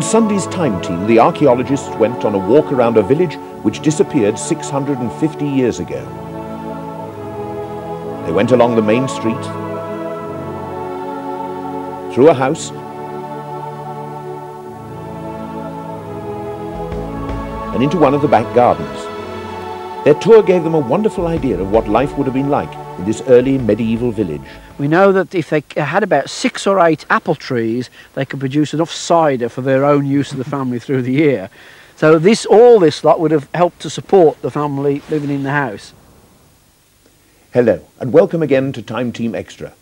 On Sunday's time team, the archaeologists went on a walk around a village which disappeared 650 years ago. They went along the main street, through a house, and into one of the back gardens. Their tour gave them a wonderful idea of what life would have been like in this early medieval village. We know that if they had about six or eight apple trees, they could produce enough cider for their own use of the family through the year. So this, all this lot would have helped to support the family living in the house. Hello, and welcome again to Time Team Extra.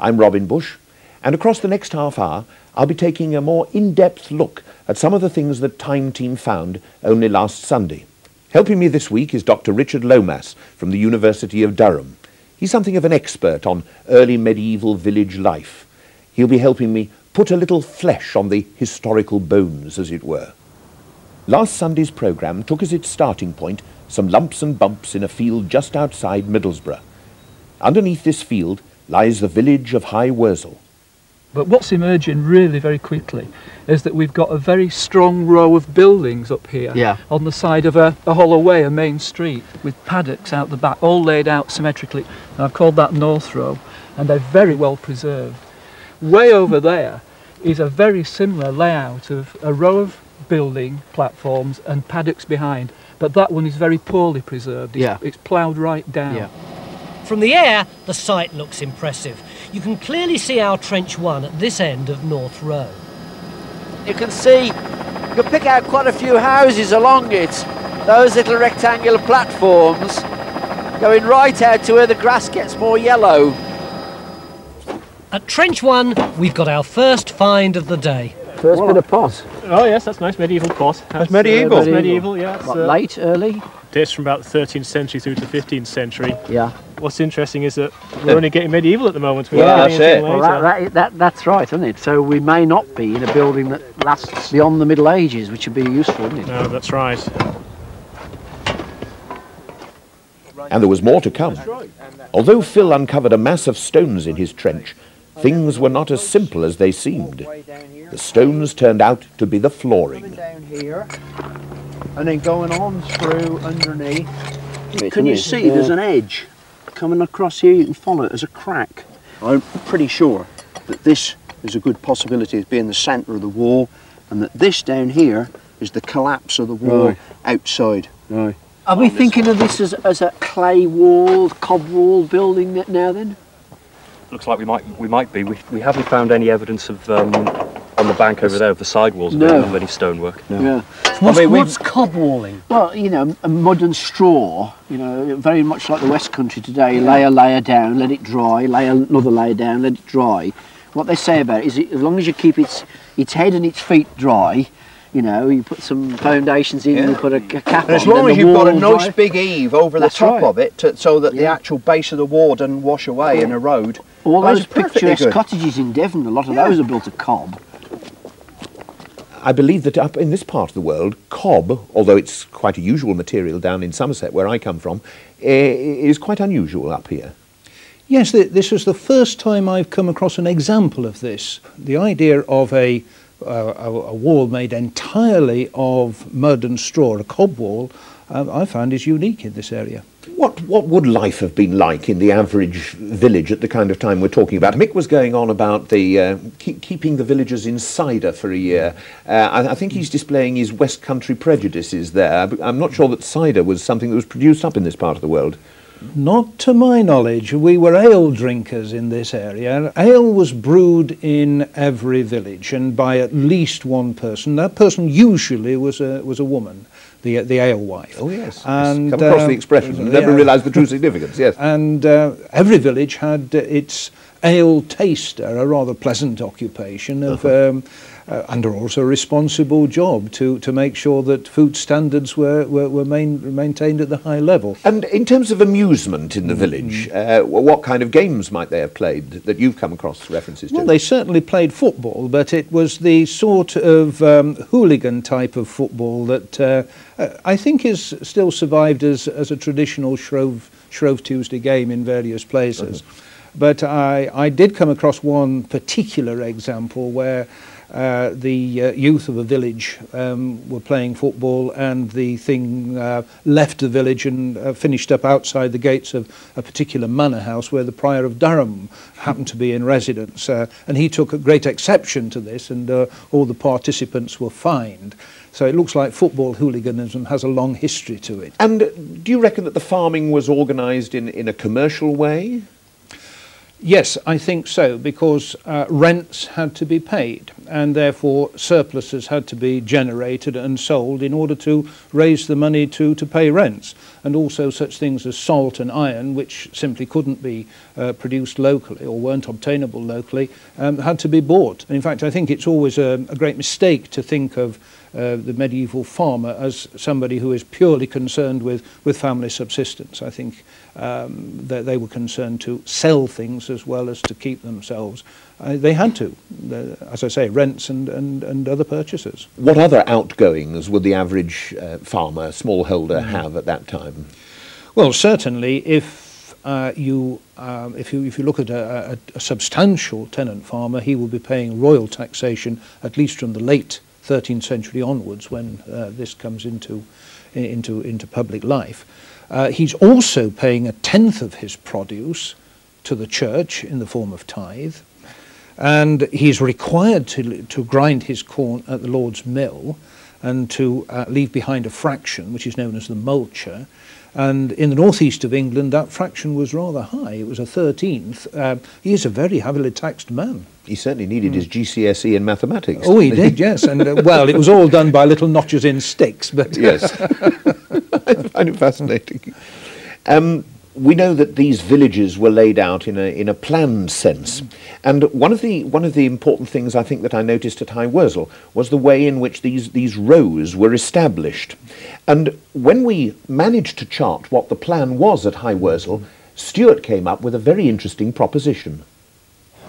I'm Robin Bush, and across the next half hour, I'll be taking a more in-depth look at some of the things that Time Team found only last Sunday. Helping me this week is Dr. Richard Lomas from the University of Durham. He's something of an expert on early medieval village life. He'll be helping me put a little flesh on the historical bones, as it were. Last Sunday's programme took as its starting point some lumps and bumps in a field just outside Middlesbrough. Underneath this field lies the village of High Worsall. But what's emerging really very quickly is that we've got a very strong row of buildings up here Yeah. on the side of a, a hollow way, a main street, with paddocks out the back, all laid out symmetrically. And I've called that North Row, and they're very well preserved. Way over there is a very similar layout of a row of building platforms and paddocks behind, but that one is very poorly preserved. It's, Yeah. it's ploughed right down. Yeah. From the air, the site looks impressive. You can clearly see our Trench 1 at this end of North Row. You can see, you can pick out quite a few houses along it. Those little rectangular platforms going right out to where the grass gets more yellow. At Trench 1, we've got our first find of the day. First bit of pot. Oh yes, that's nice medieval pot. That's, medieval? Uh, that's medieval, yeah. What, uh, late, early? Dates from about the 13th century through to the 15th century. Yeah. What's interesting is that we're only getting medieval at the moment. We're Yeah, that's getting anything Well, that, that, that, that's right, isn't it? So we may not be in a building that lasts beyond the Middle Ages, which would be useful, wouldn't it? No, that's right. And there was more to come. Although Phil uncovered a mass of stones in his trench, things were not as simple as they seemed. The stones turned out to be the flooring. Down here and then going on through underneath. Can you see there's an edge coming across here? You can follow it as a crack. I'm pretty sure that this is a good possibility of being the centre of the wall and that this down here is the collapse of the wall Right. outside. Right. Are we thinking of this as, as a clay walled, cob wall building now then? Looks like we might we might be. We, we haven't found any evidence of um, on the bank over there of the sidewalls of, No. any, of any stonework. Yeah. What's, mean, we've- what's cob walling? Well, you know, a mud and straw, you know, very much like the West Country today, lay a layer down, let it dry, lay another layer down, let it dry. What they say about it is that as long as you keep its, its head and its feet dry, you know, you put some foundations in, you Yeah. put a, a cap And as long as you've got a nice dry. big eave over the top right. of it to, so that the actual base of the wall doesn't wash away in a road. All Those those are perfectly picturesque cottages in Devon, a lot of Yeah. those are built of cob. I believe that up in this part of the world, cob, although it's quite a usual material down in Somerset, where I come from, eh, is quite unusual up here. Yes, th- this was the first time I've come across an example of this. The idea of a, a, a wall made entirely of mud and straw, a cob wall, uh, I found is unique in this area. What, what would life have been like in the average village at the kind of time we're talking about? Mick was going on about the uh, keep, keeping the villagers in cider for a year. Uh, I, I think he's displaying his West Country prejudices there. I'm not sure that cider was something that was produced up in this part of the world. Not to my knowledge. We were ale drinkers in this area. Ale was brewed in every village and by at least one person. That person usually was a, was a woman, the, the alewife. Oh yes, And, come across uh, the expression. Never yeah. realised the true significance. Yes. And uh, every village had uh, its ale taster, a rather pleasant occupation of, um, uh, under also a responsible job to, to make sure that food standards were, were, were main, maintained at the high level. And in terms of amusement in the village, uh, what kind of games might they have played that you've come across references to? Well, they certainly played football, but it was the sort of um, hooligan type of football that uh, uh, I think is still survived as, as a traditional Shrove, Shrove Tuesday game in various places. But I, I did come across one particular example where uh, the uh, youth of a village um, were playing football and the thing uh, left the village and uh, finished up outside the gates of a particular manor house where the Prior of Durham happened to be in residence. Uh, and he took a great exception to this and uh, all the participants were fined. So it looks like football hooliganism has a long history to it. And do you reckon that the farming was organised in, in a commercial way? Yes, I think so, because uh, rents had to be paid, and therefore surpluses had to be generated and sold in order to raise the money to, to pay rents. And also such things as salt and iron, which simply couldn't be uh, produced locally or weren't obtainable locally, um, had to be bought. And in fact, I think it's always a, a great mistake to think of uh, the medieval farmer as somebody who is purely concerned with, with family subsistence. I think um, that they were concerned to sell things as well as to keep themselves. Uh, they had to, uh, as I say, rents and, and, and other purchases. What other outgoings would the average uh, farmer, smallholder, mm. have at that time? Well, certainly if uh, you, um, if you if you look at a, a, a substantial tenant farmer, he will be paying royal taxation at least from the late 13th century onwards when uh, this comes into, into, into public life. Uh, he's also paying a tenth of his produce to the church in the form of tithe, and he's required to, to grind his corn at the Lord's mill and to uh, leave behind a fraction, which is known as the multure, and in the northeast of England, that fraction was rather high. It was a 13th. Uh, he is a very heavily taxed man. He certainly needed mm. his GCSE in mathematics. Oh, he did, yes. And, uh, well, it was all done by little notches in sticks, but... yes. I find it fascinating. Um, we know that these villages were laid out in a in a planned sense, and one of the one of the important things I think that I noticed at High Worsall was the way in which these these rows were established, and when we managed to chart what the plan was at High Worsall, Stuart came up with a very interesting proposition.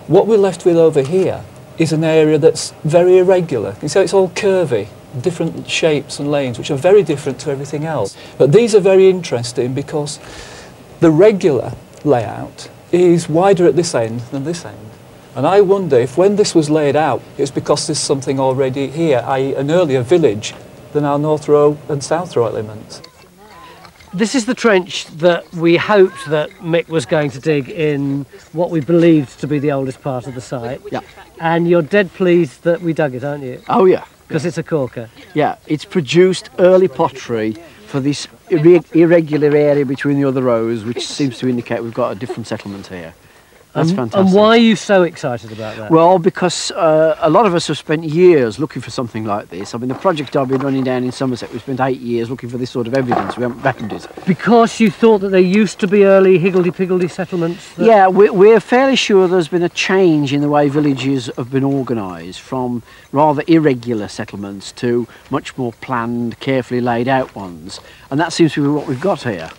What we're left with over here is an area that's very irregular. You see, it's all curvy different shapes and lanes, which are very different to everything else. But these are very interesting because the regular layout is wider at this end than this end. And I wonder if when this was laid out, it's because there's something already here, i.e. an earlier village than our North Row and South Row elements. This is the trench that we hoped that Mick was going to dig in what we believed to be the oldest part of the site. Yeah. And you're dead pleased that we dug it, aren't you? Oh yeah. Because it's a corker. Yeah, it's produced early pottery for this irregular area between the other rows, which seems to indicate we've got a different settlement here. That's and, fantastic. And why are you so excited about that? Well, because uh, a lot of us have spent years looking for something like this. I mean, the project I've been running down in Somerset, we've spent eight years looking for this sort of evidence. We haven't found it. Because you thought that there used to be early higgledy-piggledy settlements? Yeah, we're, we're fairly sure there's been a change in the way villages have been organised from rather irregular settlements to much more planned, carefully laid out ones. And that seems to be what we've got here.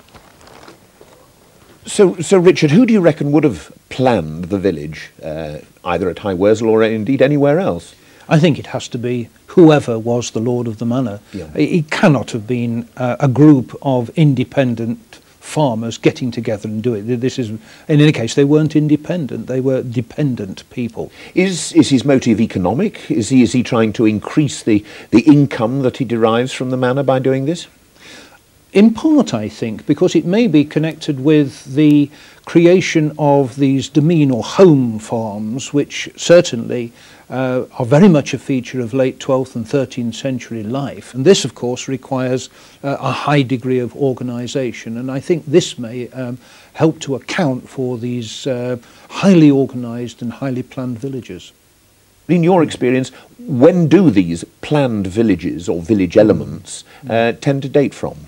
So, so Richard, who do you reckon would have planned the village, uh, either at High Worsall or indeed anywhere else? I think it has to be whoever was the lord of the manor. Yeah. It cannot have been uh, a group of independent farmers getting together and doing it. This is, in any case, they weren't independent; they were dependent people. Is is his motive economic? Is he is he trying to increase the the income that he derives from the manor by doing this? In part, I think, because it may be connected with the creation of these demesne or home farms, which certainly uh, are very much a feature of late 12th and 13th century life. And this, of course, requires uh, a high degree of organisation. And I think this may um, help to account for these uh, highly organised and highly planned villages. In your experience, when do these planned villages or village elements uh, tend to date from?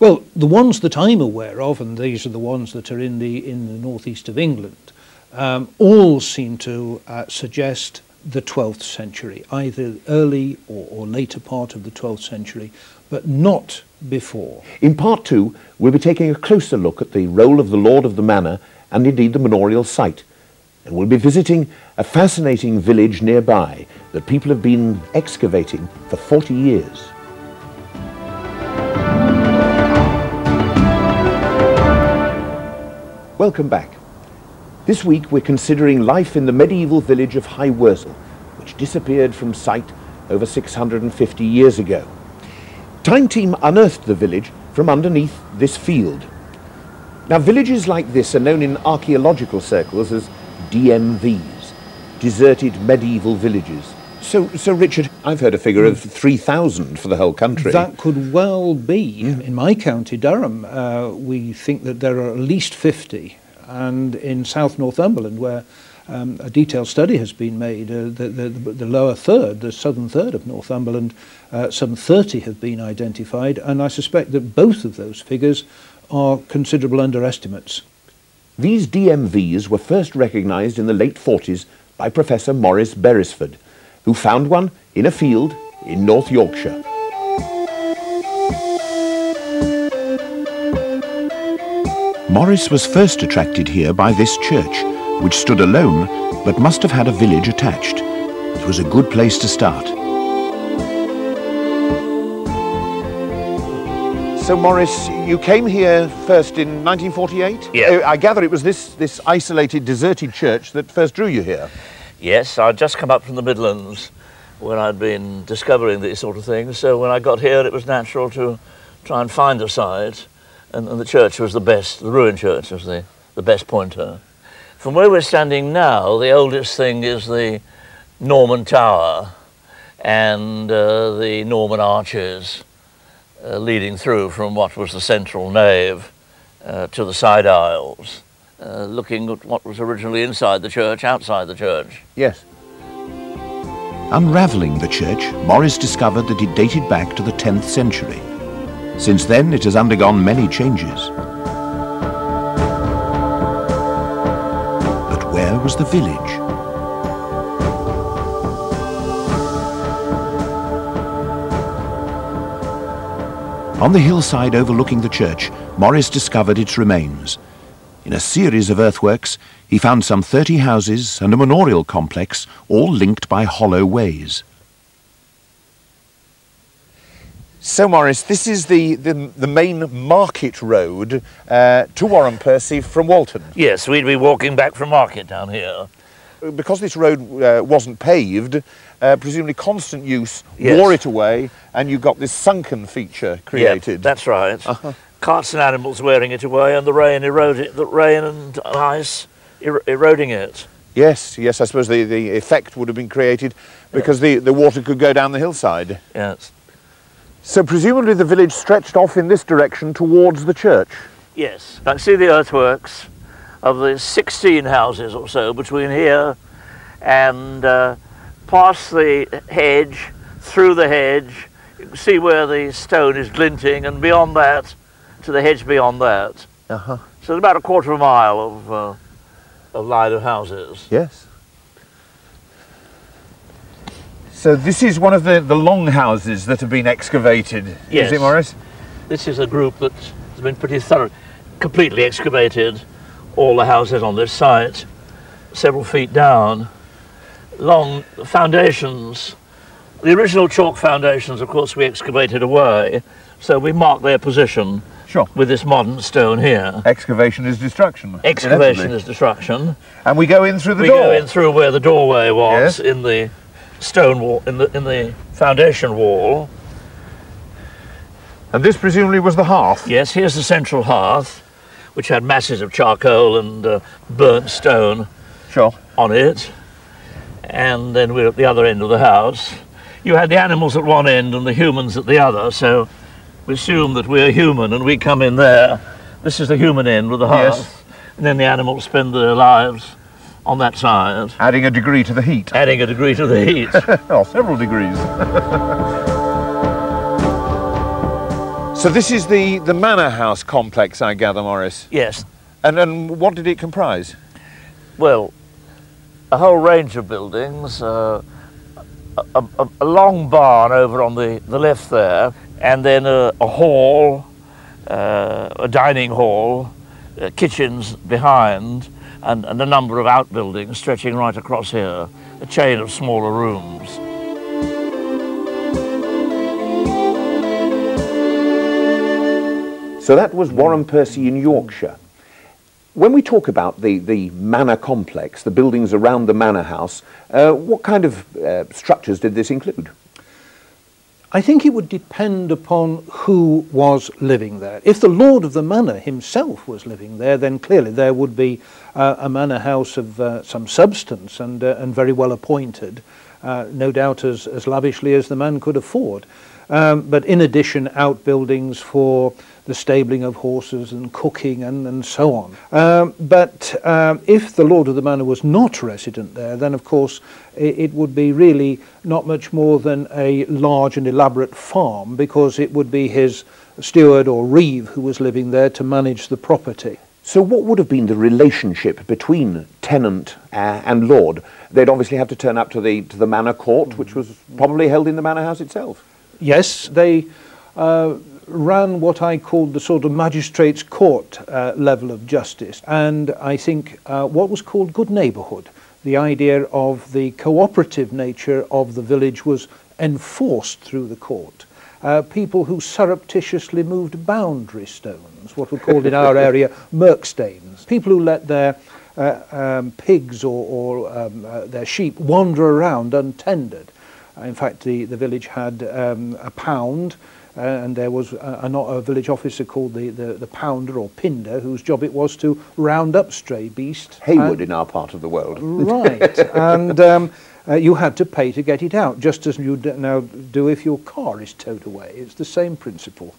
Well, the ones that I'm aware of, and these are the ones that are in the in the northeast of England, um, all seem to uh, suggest the 12th century, either early or, or later part of the 12th century, but not before. In part two, we'll be taking a closer look at the role of the Lord of the Manor and indeed the manorial site. And we'll be visiting a fascinating village nearby that people have been excavating for 40 years. Welcome back. This week we're considering life in the medieval village of High which which disappeared from sight over 650 years ago. Time Team unearthed the village from underneath this field. Now, villages like this are known in archaeological circles as DMVs, deserted medieval villages. So, so Richard, I've heard a figure of 3,000 for the whole country. That could well be. In my county, Durham, uh, we think that there are at least 50. And in South Northumberland, where um, a detailed study has been made, uh, the, the, the lower third, the southern third of Northumberland, uh, some 30 have been identified. And I suspect that both of those figures are considerable underestimates. These DMVs were first recognised in the late 40s by Professor Maurice Beresford, who found one in a field in North Yorkshire. Maurice was first attracted here by this church, which stood alone but must have had a village attached. It was a good place to start. So, Maurice, you came here first in 1948? Yeah. Uh, I gather it was this, this isolated, deserted church that first drew you here. Yes, I'd just come up from the Midlands when I'd been discovering these sort of things. So when I got here, it was natural to try and find a site, and, and the church was the best, the ruined church was the, the best pointer. From where we're standing now, the oldest thing is the Norman Tower and uh, the Norman arches uh, leading through from what was the central nave uh, to the side aisles, uh, looking at what was originally inside the church, outside the church. Yes. Unravelling the church, Maurice discovered that it dated back to the 10th century. Since then, it has undergone many changes. But where was the village? On the hillside overlooking the church, Maurice discovered its remains. In a series of earthworks, he found some 30 houses and a manorial complex, all linked by hollow ways. So, Maurice, this is the, the, the main market road uh, to Wharram Percy from Malton. Yes, we'd be walking back from market down here. Because this road uh, wasn't paved, uh, presumably constant use Yes. wore it away, and you got this sunken feature created. Yeah, that's right. Carts and animals wearing it away, and the rain eroding, the rain and ice er- eroding it. Yes, yes, I suppose the, the effect would have been created because the, the water could go down the hillside. Yes. So presumably the village stretched off in this direction towards the church. Yes. I can see the earthworks of the 16 houses or so between here and uh, past the hedge, through the hedge. You can see where the stone is glinting, and beyond that, to the hedge beyond that. Uh-huh. So it's about a quarter of a mile of, uh, of line of houses. Yes. So this is one of the, the long houses that have been excavated, Yes. is it, Maurice? This is a group that has been pretty thorough, completely excavated all the houses on this site, several feet down. Long foundations. The original chalk foundations, of course, we excavated away, so we mark their position Sure. with this modern stone here. Excavation is destruction. Excavation is destruction. And we go in through the we door. We go in through where the doorway was Yes. in the stone wall, in the in the foundation wall. And this presumably was the hearth. Yes, here's the central hearth, which had masses of charcoal and uh, burnt stone Sure. on it. And then we're at the other end of the house. You had the animals at one end and the humans at the other, so we assume that we're human and we come in there. This is the human end with the hearth. Yes. And then the animals spend their lives on that side, Adding a degree to the heat. adding a degree to the heat. oh, several degrees. so this is the, the manor house complex, I gather, Maurice. yes, And, and what did it comprise? Well, a whole range of buildings. Uh, a, a, a long barn over on the, the left there, and then a, a hall, uh, a dining hall, uh, kitchens behind, and, and a number of outbuildings stretching right across here, a chain of smaller rooms. So that was Wharram Percy in Yorkshire. When we talk about the, the manor complex, the buildings around the manor house, uh, what kind of uh, structures did this include? I think it would depend upon who was living there. If the lord of the manor himself was living there, then clearly there would be uh, a manor house of uh, some substance and, uh, and very well appointed, uh, no doubt as, as lavishly as the man could afford. Um, but in addition, outbuildings for the stabling of horses and cooking and, and so on. Um, but um, if the lord of the manor was not resident there, then of course it, it would be really not much more than a large and elaborate farm because it would be his steward or reeve who was living there to manage the property. So what would have been the relationship between tenant uh, and lord? They'd obviously have to turn up to the, to the manor court, which was probably held in the manor house itself. Yes, they uh, ran what I called the sort of magistrates' court uh, level of justice, and I think uh, what was called good neighbourhood. The idea of the cooperative nature of the village was enforced through the court. Uh, people who surreptitiously moved boundary stones, what were called in our area merkstains. People who let their uh, um, pigs or, or um, uh, their sheep wander around untended. in fact, the, the village had um, a pound uh, and there was a, a, a village officer called the, the, the pounder or pinder whose job it was to round up stray beasts. Hayward in our part of the world. Right, and um, uh, you had to pay to get it out, just as you now do if your car is towed away. It's the same principle.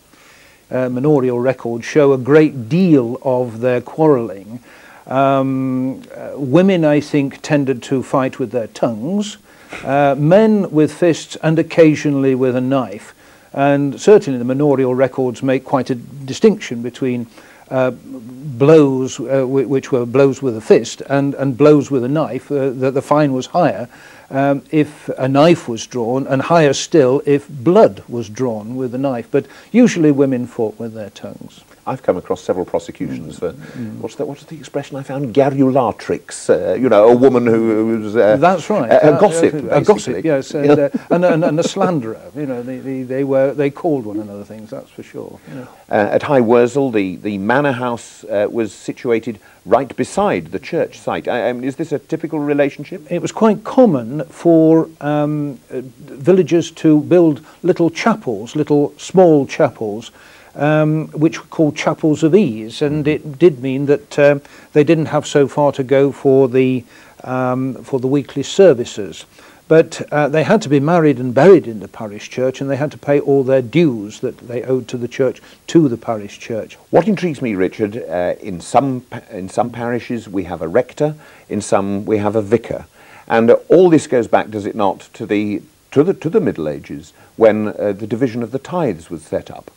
Uh, manorial records show a great deal of their quarrelling. Um, uh, women, I think, tended to fight with their tongues, uh, men with fists and occasionally with a knife. And certainly the manorial records make quite a distinction between uh, blows, uh, which were blows with a fist, and, and blows with a knife, uh, that the fine was higher um, if a knife was drawn, and higher still if blood was drawn with a knife. But usually women fought with their tongues. I've come across several prosecutions for mm. what's the what's the expression I found garrulatrix. Uh, you know, a woman who, was uh, that's right, a, a gossip, a gossip, yes, and, uh, and, and, and, a slanderer. You know, they, they, they, were they called one another things. That's for sure. You know. Uh, at High Worsall, the the manor house uh, was situated right beside the church site. I, I mean, is this a typical relationship? It was quite common for um, uh, villagers to build little chapels, little small chapels um, which were called chapels of ease, and it did mean that um, they didn't have so far to go for the um, for the weekly services. But uh, they had to be married and buried in the parish church, and they had to pay all their dues that they owed to the church to the parish church. What intrigues me, Richard, uh, in some in some parishes we have a rector, in some we have a vicar, and all this goes back, does it not, to the to the to the Middle Ages when uh, the division of the tithes was set up.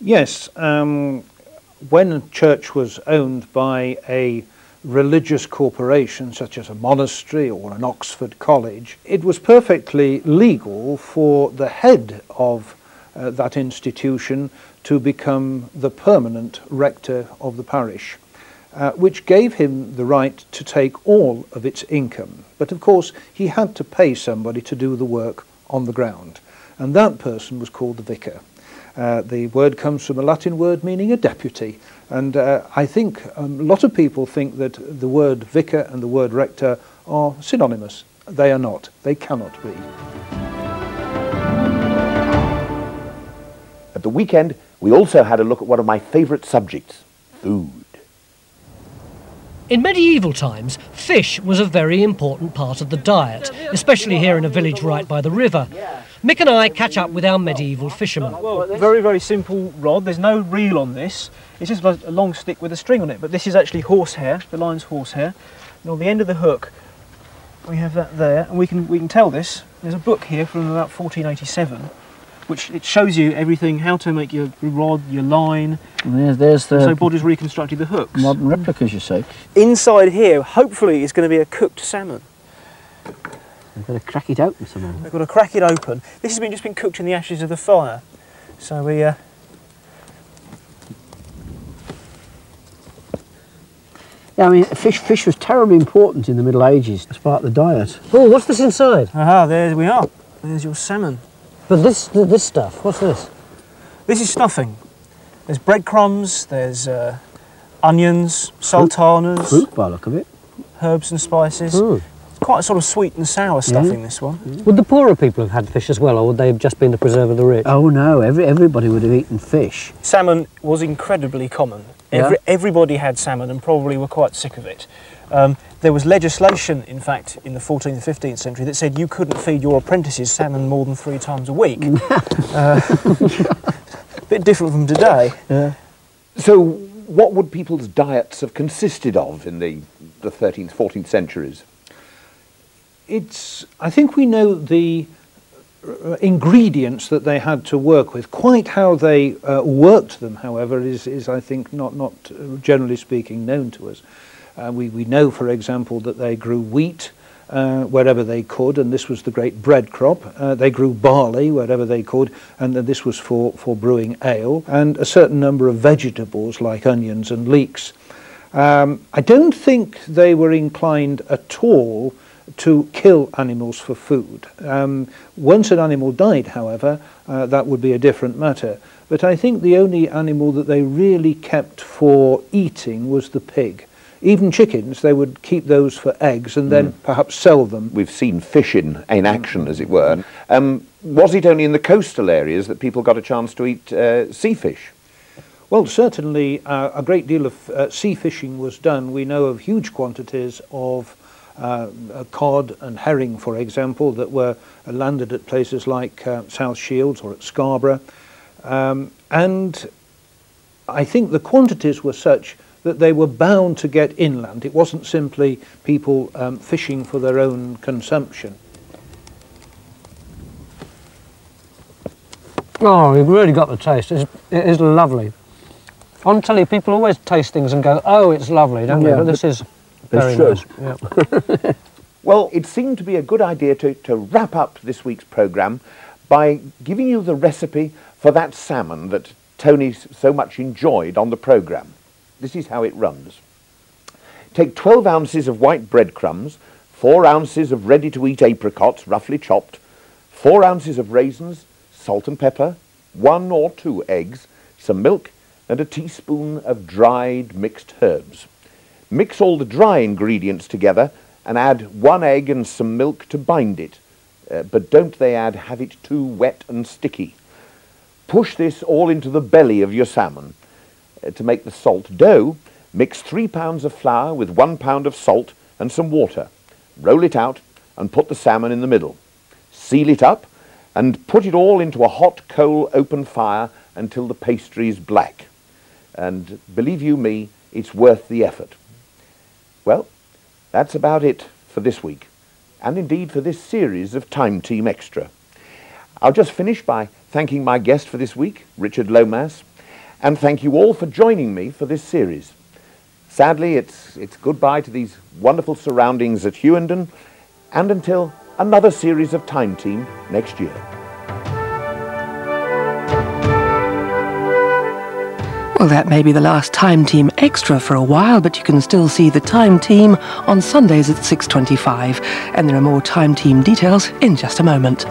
Yes, um, when a church was owned by a religious corporation such as a monastery or an Oxford college, it was perfectly legal for the head of uh, that institution to become the permanent rector of the parish, uh, which gave him the right to take all of its income. But of course, he had to pay somebody to do the work on the ground, and that person was called the vicar. Uh, the word comes from a Latin word meaning a deputy. And uh, I think um, a lot of people think that the word vicar and the word rector are synonymous. They are not. They cannot be. At the weekend, we also had a look at one of my favourite subjects, food. In medieval times, fish was a very important part of the diet, especially here in a village right by the river. Mick and I catch up with our medieval fishermen. Well, very, very simple rod. There's no reel on this. It's just a long stick with a string on it. But this is actually horsehair, the line's horsehair. And on the end of the hook, we have that there. And we can, we can tell this. There's a book here from about 1487 which it shows you everything, how to make your rod, your line. And there's, there's the so Bodger's reconstructed the hooks. Modern replicas, you say. Inside here, hopefully, is going to be a cooked salmon. They've got to crack it open somehow. They've got to crack it open. This has been just been cooked in the ashes of the fire. So we. Uh, Yeah, I mean, fish fish was terribly important in the Middle Ages as part of the diet. Oh, what's this inside? Aha, there we are. There's your salmon. But this this stuff, what's this? This is stuffing. There's breadcrumbs, there's uh, onions, sultanas, Fruit by the look of it. herbs and spices. Hmm. It's quite a sort of sweet and sour stuffing, this one. Would the poorer people have had fish as well, or would they have just been the preserve of the rich? Oh no, every, everybody would have eaten fish. Salmon was incredibly common. Yeah. Everybody had salmon and probably were quite sick of it. Um, there was legislation, in fact, in the 14th and 15th century that said you couldn't feed your apprentices salmon more than three times a week. uh, a bit different from today. So, what would people's diets have consisted of in the, the 13th, 14th centuries? It's, I think we know the uh, ingredients that they had to work with. Quite how they uh, worked them, however, is, is I think not, not uh, generally speaking known to us. Uh, we, we know, for example, that they grew wheat uh, wherever they could, and this was the great bread crop. Uh, they grew barley wherever they could, and this was for, for brewing ale, and a certain number of vegetables like onions and leeks. Um, I don't think they were inclined at all to kill animals for food. Um, once an animal died, however, uh, that would be a different matter. But I think the only animal that they really kept for eating was the pig. Even chickens, they would keep those for eggs and then perhaps sell them. We've seen fish in, in action, as it were. Um, was it only in the coastal areas that people got a chance to eat uh, sea fish? Well, certainly uh, a great deal of uh, sea fishing was done. We know of huge quantities of uh, cod and herring, for example, that were landed at places like uh, South Shields or at Scarborough. Um, and I think the quantities were such that they were bound to get inland. It wasn't simply people um, fishing for their own consumption. Oh, you've really got the taste. It's, it is lovely. On telly, people always taste things and go, "Oh, it's lovely," don't Yeah, they? But this is very true. nice. Yeah. Well, it seemed to be a good idea to, to wrap up this week's programme by giving you the recipe for that salmon that Tony so much enjoyed on the programme. This is how it runs. Take 12 ounces of white breadcrumbs, 4 ounces of ready-to-eat apricots, roughly chopped, 4 ounces of raisins, salt and pepper, 1 or 2 eggs, some milk, and a teaspoon of dried mixed herbs. Mix all the dry ingredients together and add one egg and some milk to bind it. Uh, but don't they add have it too wet and sticky. Push this all into the belly of your salmon. Uh, to make the salt dough, mix three pounds of flour with one pound of salt and some water. Roll it out and put the salmon in the middle. Seal it up and put it all into a hot coal open fire until the pastry is black. And believe you me, it's worth the effort. Well, that's about it for this week, and indeed for this series of Time Team Extra. I'll just finish by thanking my guest for this week, Richard Lomas, and thank you all for joining me for this series. Sadly, it's, it's goodbye to these wonderful surroundings at Hewenden, and until another series of Time Team next year. Well, that may be the last Time Team extra for a while, but you can still see the Time Team on Sundays at 6.25. And there are more Time Team details in just a moment.